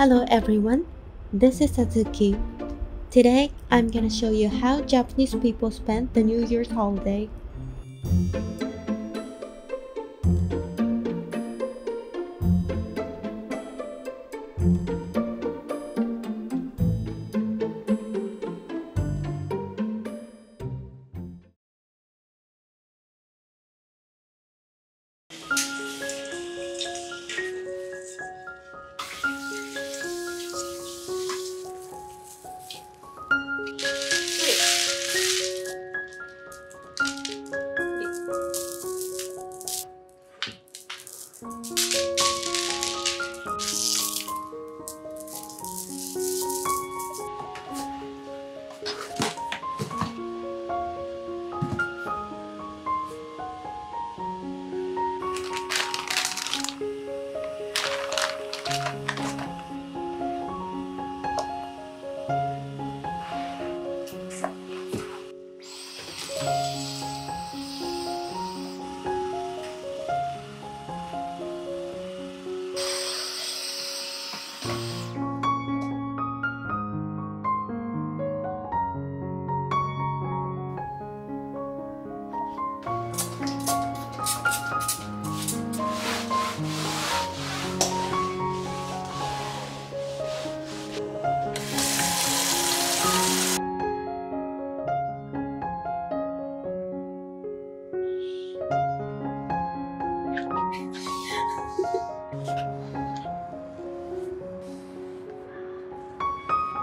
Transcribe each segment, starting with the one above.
Hello everyone, this is Satsuki. Today I'm gonna show you how Japanese people spend the New Year's holiday.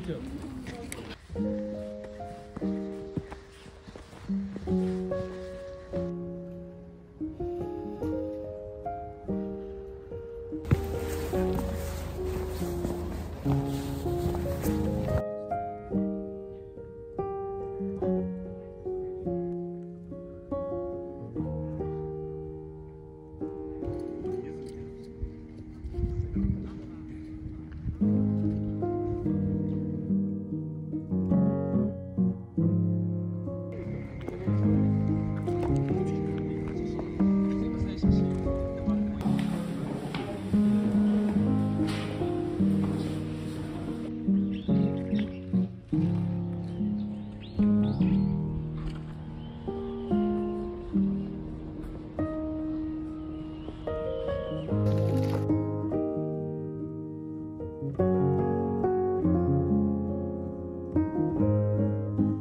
too.